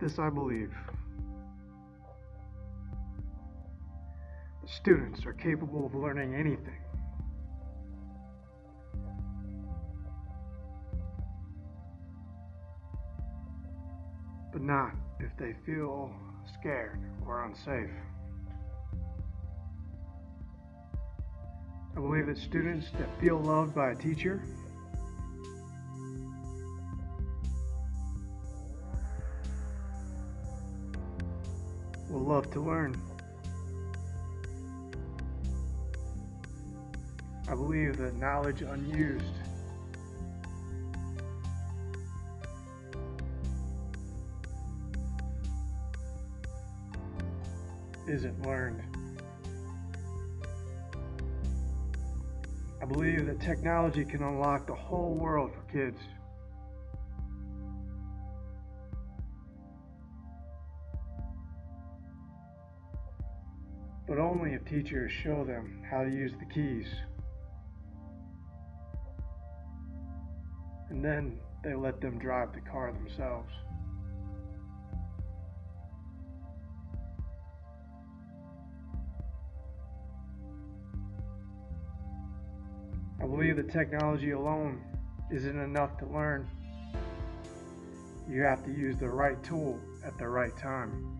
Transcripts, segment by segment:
this I believe. Students are capable of learning anything. But not if they feel scared or unsafe. I believe that students that feel loved by a teacher will love to learn. I believe that knowledge unused isn't learned. I believe that technology can unlock the whole world for kids. But only if teachers show them how to use the keys. And then they let them drive the car themselves. I believe that technology alone isn't enough to learn. You have to use the right tool at the right time.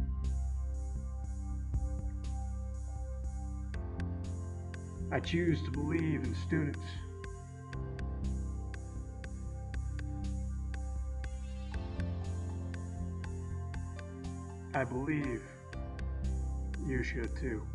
I choose to believe in students. I believe you should too.